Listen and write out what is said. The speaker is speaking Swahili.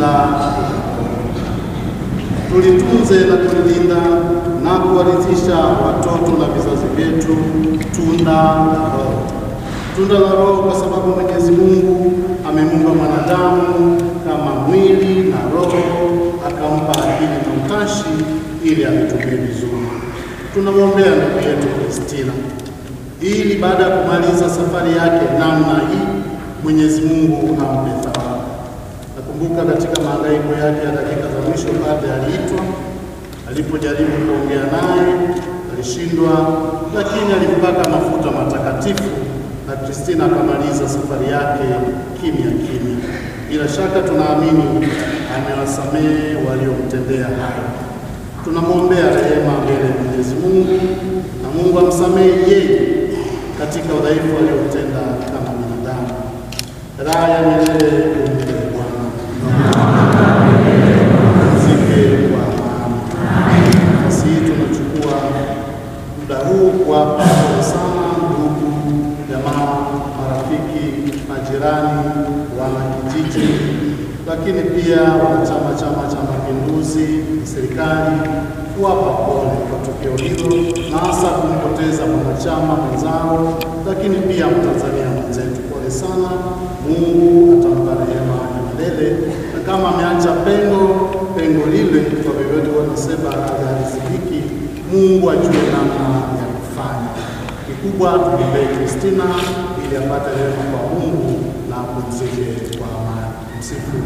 tunda tulitunze na kulilinda na kuwarithisha watoto na vizazi vyetu tunda la Roho, tunda la Roho, kwa sababu Mwenyezi Mungu amemuumba mwanadamu kama mwili na roho, akampa akili na utashi ili ametumie vizuri. Tunamwombea ndugu yetu Kristina. Ili baada ya kumaliza safari yake namna hii, Mwenyezi Mungu ampe Nakumbuka katika mahangaiko yake ya dakika za mwisho, padre aliitwa, alipojaribu kuongea naye alishindwa, lakini alimpaka mafuta matakatifu na Kristina akamaliza safari yake kimya kimya. Bila shaka tunaamini amewasamehe waliomtendea hayo. Tunamwombea rehema mbele ya Mwenyezi Mungu na Mungu amsamehe yeye katika udhaifu aliotenda kama binadamu. Raha ya milele hii tunachukua muda huu kuwapa pole sana ndugu, jamaa, marafiki, majirani, wana kijiji, lakini pia wanachama Chama cha Mapinduzi, serikali kuwapa pole kwa tukio hilo, na hasa kumpoteza mwanachama mwenzao, lakini pia Mtanzania mwenzetu. Pole sana, Mungu na kama ameacha pengo, pengo lile kwa vyovyote wanasema haliriziki, Mungu ajue namna ya kufanya. Kikubwa tumwombee Kristina ili apate rehema kwa Mungu na apumzike kwa amani. Msifu.